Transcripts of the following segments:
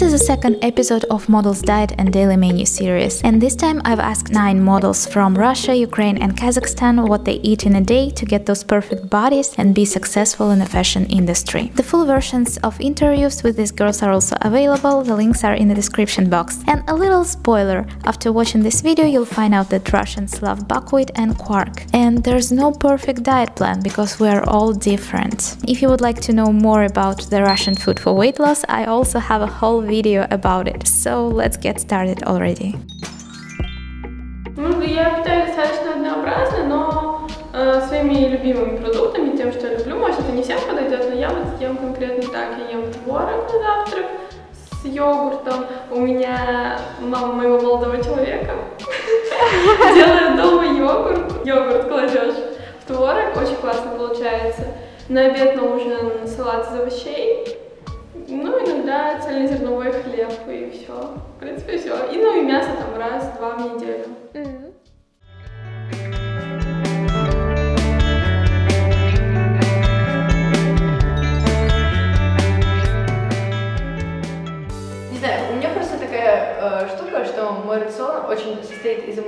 This is the second episode of Models Diet and Daily Menu series, and this time I've asked nine models from Russia, Ukraine, and Kazakhstan what they eat in a day to get those perfect bodies and be successful in the fashion industry. The full versions of interviews with these girls are also available, the links are in the description box. And a little spoiler after watching this video, you'll find out that Russians love buckwheat and quark. And there's no perfect diet plan because we are all different. If you would like to know more about the Russian food for weight loss, I also have a whole video about it. So let's get started already. Ну, я питаюсь достаточно однообразно, но э, своими любимыми продуктами, тем, что я люблю, может, это не всем подойдет, но я вот ем конкретно так. Я ем творог на завтрак с йогуртом. У меня мама моего молодого человека делает дома йогурт. Йогурт кладешь в творог, очень классно получается. На обед, на ужин салат из овощей. Иногда цельнозерновой хлеб и все. В принципе, все. И ну и мясо там раз-два в неделю. Не знаю, у меня просто такая э, штука, что мой рацион очень состоит из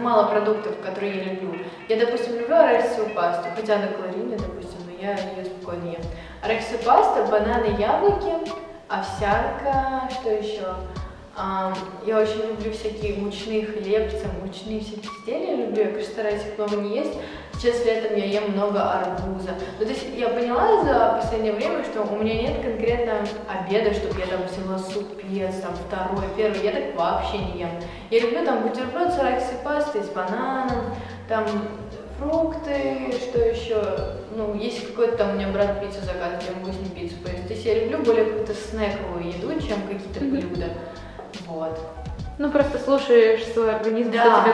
мало продуктов, которые я люблю. Я, допустим, люблю арахисовую пасту, хотя она калорийная, допустим, но я ее спокойно ем. Арахисовая паста, бананы, яблоки, овсянка, что еще? Я очень люблю всякие мучные хлебцы, мучные всякие изделия люблю, я, конечно, стараюсь их много не есть. Сейчас летом я ем много арбуза. Ну, то есть я поняла за последнее время, что у меня нет конкретно обеда, чтобы я там взяла супец, там второй, первый. Я так вообще не ем. Я люблю там бутерброд с арахисовой пастой, с бананом, там фрукты, что еще, ну, если какой-то там у меня брат пиццу заказывает, я могу с ним пиццу поесть. То есть я люблю более какую-то снековую еду, чем какие-то блюда. Вот. Ну, просто слушаешь свой организм, Да. что тебе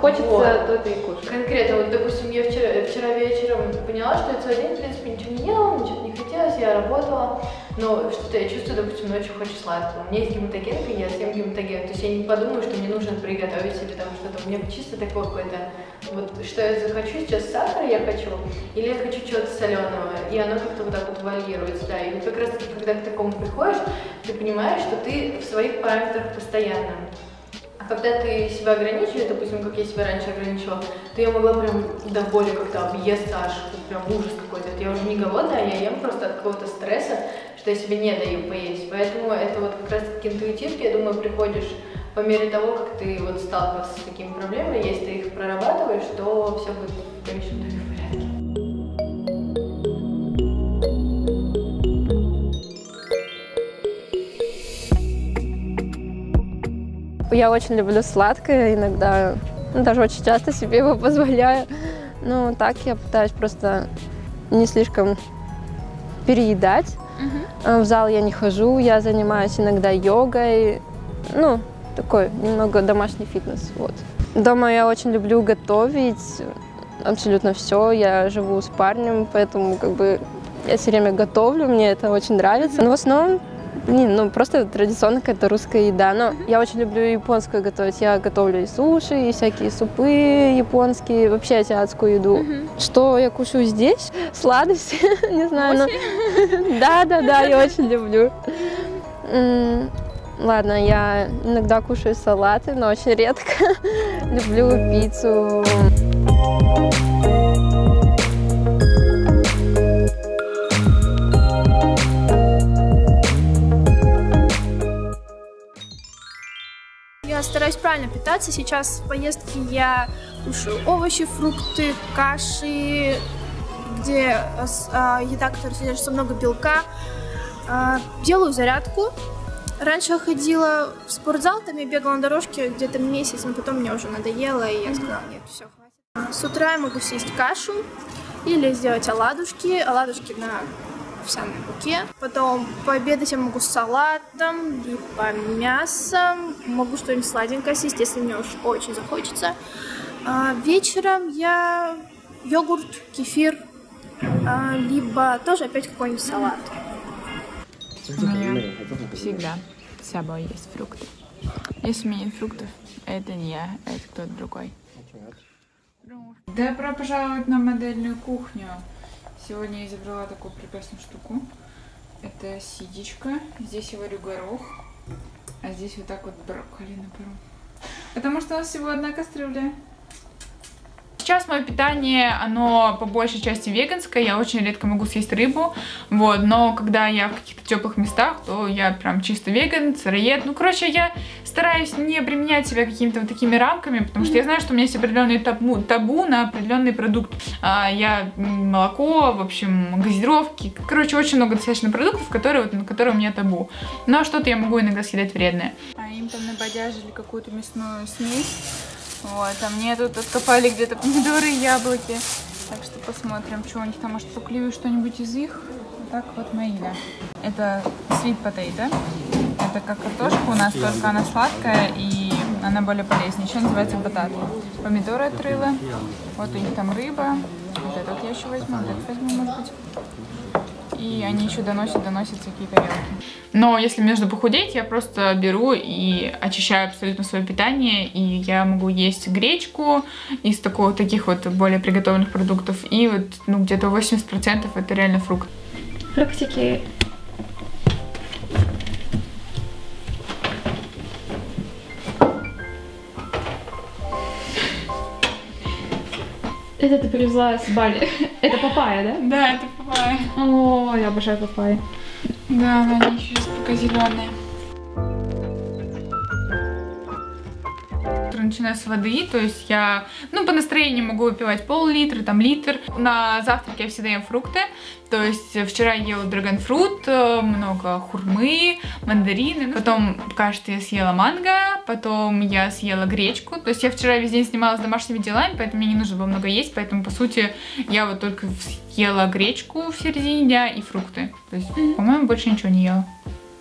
хочется, Вот. то ты и кушаешь. Конкретно, вот, допустим, я вчера, вчера вечером поняла, что я целый день, в принципе, ничего не ела, ничего не хотелось, я работала, но что-то я чувствую, допустим, ночью хочу сладкого. У меня есть гематогенка, я съем гематоген, то есть я не подумаю, что мне нужно приготовить себе там что-то. У меня чисто такое какое-то, вот, что я захочу, сейчас сахар я хочу, или я хочу чего-то соленого, и оно как-то вот так вот варьируется, да, и как раз таки, когда к такому приходишь, ты понимаешь, что ты в своих параметрах постоянно. А когда ты себя ограничиваешь, допустим, как я себя раньше ограничивала, то я могла прям до боли как-то объесться аж, прям ужас какой-то. Я уже не голодная, я ем просто от какого-то стресса, что я себе не даю поесть. Поэтому это вот как раз таки интуитивки, я думаю, приходишь по мере того, как ты вот сталкивался с такими проблемами, если ты их прорабатываешь, то все будет в конечном итоге в порядке. Я очень люблю сладкое, иногда, ну, даже очень часто себе его позволяю. Ну, так я пытаюсь просто не слишком переедать. А В зал я не хожу, я занимаюсь иногда йогой. Ну, такой немного домашний фитнес, вот. Дома я очень люблю готовить абсолютно все. Я живу с парнем, поэтому как бы я все время готовлю, мне это очень нравится. Но в основном не, ну просто традиционная какая-то русская еда. Но я очень люблю японскую готовить. Я готовлю и суши, и всякие супы японские, вообще азиатскую еду. Что я кушаю здесь? Сладости, не знаю. но- Да, да, да, я очень люблю. Ладно, я иногда кушаю салаты, но очень редко. Люблю пиццу. Я стараюсь правильно питаться. Сейчас в поездке я кушаю овощи, фрукты, каши, где э, а, еда, которая содержится много белка. А, Делаю зарядку. Раньше я ходила в спортзал, там я бегала на дорожке где-то месяц, но потом мне уже надоело, и я сказала, нет, все, хватит. С утра я могу съесть кашу или сделать оладушки, оладушки на овсяной муке. Потом пообедать я могу с салатом, либо мясом. Могу что-нибудь сладенькое съесть, если мне уж очень захочется. А, вечером я йогурт, кефир, а, либо тоже опять какой-нибудь салат. У меня всегда с собой есть фрукты. Если у меня нет фруктов, это не я, это кто-то другой. Добро пожаловать на модельную кухню. Сегодня я изобрела такую прекрасную штуку. Это сидечка. Здесь я варю горох. А здесь вот так вот брокколи на пару. Потому что у нас всего одна кастрюля. Сейчас мое питание, оно по большей части веганское, я очень редко могу съесть рыбу, вот, но когда я в каких-то теплых местах, то я прям чисто веган, сыроед, ну, короче, я стараюсь не применять себя какими-то вот такими рамками, потому что я знаю, что у меня есть определенные табу, табу на определенный продукт. А, я молоко, в общем, газировки, короче, очень много достаточно продуктов, которые, вот, на которые у меня табу. Но что-то я могу иногда съедать вредное. А им там набодяжили какую-то мясную смесь. Вот, а мне тут откопали где-то помидоры и яблоки. Так что посмотрим, что у них там, может, поклюю что-нибудь из их. Вот так вот мои, да. Это sweet potato. Это как картошка у нас, только она сладкая и она более полезнее. Еще называется батат. Помидоры отрыла. Вот у них там рыба. Вот этот я еще возьму, вот этот возьму, может быть и они еще доносят, доносят всякие тарелки. Но если нужно похудеть, я просто беру и очищаю абсолютно свое питание, и я могу есть гречку из такого, таких вот более приготовленных продуктов, и вот ну, где-то 80% это реально фрукт. Фруктики Это ты привезла с Бали. Это папайя, да? Да, это папайя. О, я обожаю папайю. Да, они еще пока зеленые. Начинаю с воды, то есть я, ну, по настроению могу выпивать пол-литра, там, литр. На завтрак я всегда ем фрукты, то есть вчера ела драгонфрут, э, много хурмы, мандарины, потом, кажется, я съела манго, потом я съела гречку, то есть я вчера весь день снималась домашними делами, поэтому мне не нужно было много есть, поэтому, по сути, я вот только съела гречку в середине дня и фрукты, то есть, по-моему, больше ничего не ела.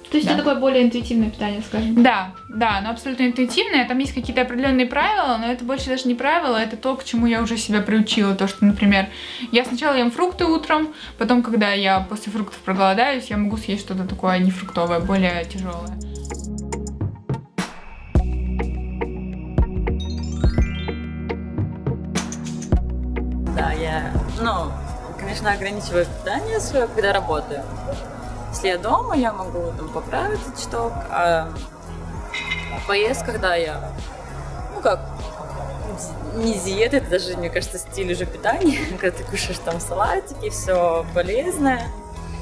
То есть да. это такое более интуитивное питание, скажем? Да, да, оно абсолютно интуитивное. Там есть какие-то определенные правила, но это больше даже не правила, это то, к чему я уже себя приучила. То, что, например, я сначала ем фрукты утром, потом, когда я после фруктов проголодаюсь, я могу съесть что-то такое нефруктовое, более тяжелое. Да, я, ну, конечно, ограничиваю питание свое, когда работаю. Если я дома, я могу там поправить этот чток, а в поездках, да, я, ну как, не диета, это даже, мне кажется, стиль уже питания, когда ты кушаешь там салатики, все полезное.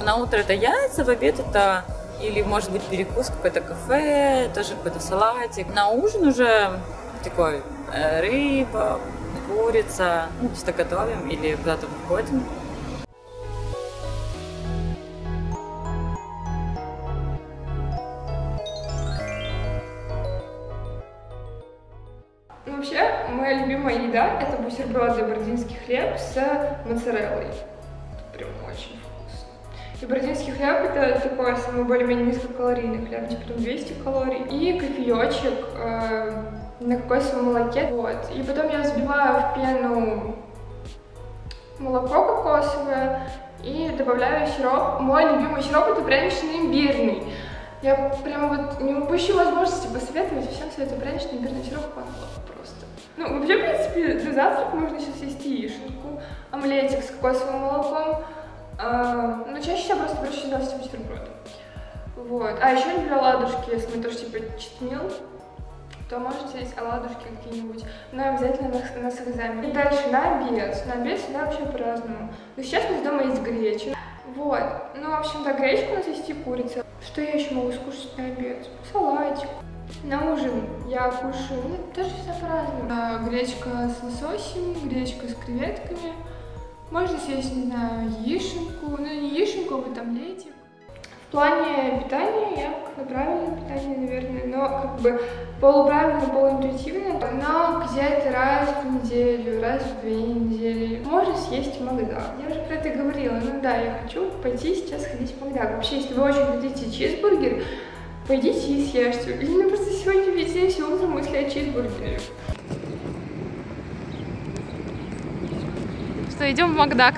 На утро это яйца, в обед это или, может быть, перекус, какое-то кафе, тоже какой-то салатик. На ужин уже такой э, рыба, курица, ну, что готовим или куда-то выходим. Это бутерброды бородинский хлеб с моцареллой. Прям очень вкусно. И бородинский хлеб – это такой самый более-менее низкокалорийный хлеб, типа там 200 калорий. И кофеечек э, на кокосовом молоке. Вот. И потом я взбиваю в пену молоко кокосовое и добавляю сироп. Мой любимый сироп – это прянично-имбирный. Я прям вот не упущу возможности посоветовать всем советую прянично-имбирный сироп просто. Ну, вообще, в принципе, для завтрака можно сейчас есть яишенку, омлетик с кокосовым молоком. А, но чаще я просто больше все бутерброды. Вот. А еще люблю оладушки, если мы тоже типа читмил, то можете есть оладушки какие-нибудь, но обязательно на, на с экзамене. И дальше на обед. На обед всегда вообще по-разному. Но сейчас у нас дома есть гречка. Вот. Ну, в общем, да, гречка у нас есть и курица. Что я еще могу скушать на обед? Салатик. На ужин я кушаю, ну, тоже все по-разному. А, гречка с лососем, гречка с креветками. Можно съесть, не знаю, яишенку, ну не яишенку, а вот омлетик. В плане питания я как на правильное питание, наверное, но как бы полуправильно, полуинтуитивно, но где-то раз в неделю, раз в две недели. Можно съесть Макдак. Я уже про это говорила, ну да, я хочу пойти сейчас ходить в Макдак. Вообще, если вы очень хотите чизбургер, Пойдите и съешьте. У меня просто сегодня весь день, все утром мысли о чизбургере. Что, идем в Макдак?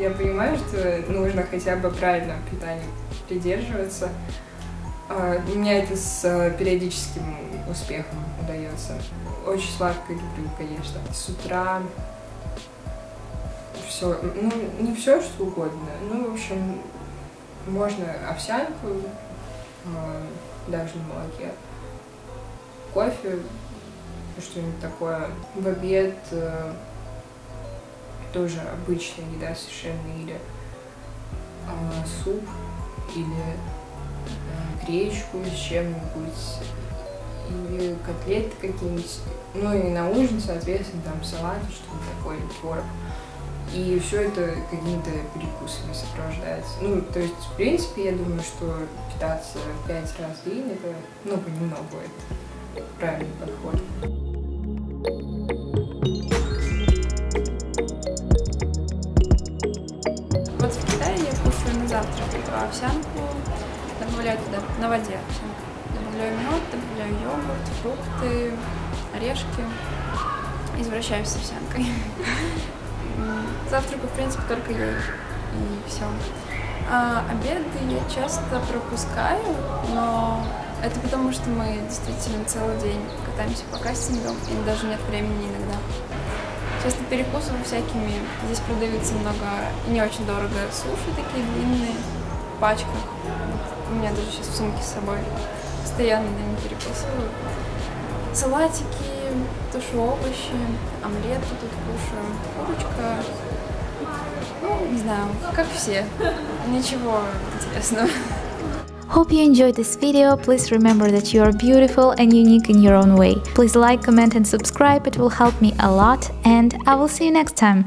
Я понимаю, что нужно хотя бы правильного питания придерживаться, У меня это с э, периодическим успехом удается. Очень сладко люблю, конечно. С утра все, ну, не все, что угодно. Ну, в общем, можно овсянку, а, даже на молоке, кофе, что-нибудь такое. В обед э, тоже обычная еда совершенно, или а, суп, или гречку с чем-нибудь, или котлеты какие-нибудь. Ну и на ужин, соответственно, там салат, что-нибудь такое, или творог. И все это какими-то перекусами сопровождается. Ну, то есть, в принципе, я думаю, что питаться пять раз в день, это, ну, понемногу, это правильный подход. Вот в Китае я кушаю на завтрак эту овсянку, добавляю туда на воде овсянку. Добавляю мед, добавляю йогурт, фрукты, орешки. Извращаюсь с овсянкой. М, Завтраку, в принципе, только я и все. А обеды я часто пропускаю, но это потому, что мы действительно целый день катаемся по кастингам, и даже нет времени иногда. Часто перекусываю всякими. Здесь продаются много не очень дорого суши такие длинные в пачках. У меня даже сейчас в сумке с собой. Постоянно ими перекусываю. Салатики, тушу овощи, омлет тут кушаю, курочка. Ну, не знаю, как все. Ничего интересного. Hope you enjoyed this video. Please remember that you are beautiful and unique in your own way. Please like, comment, and subscribe. It will help me a lot. And I will see you next time.